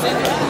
Gracias.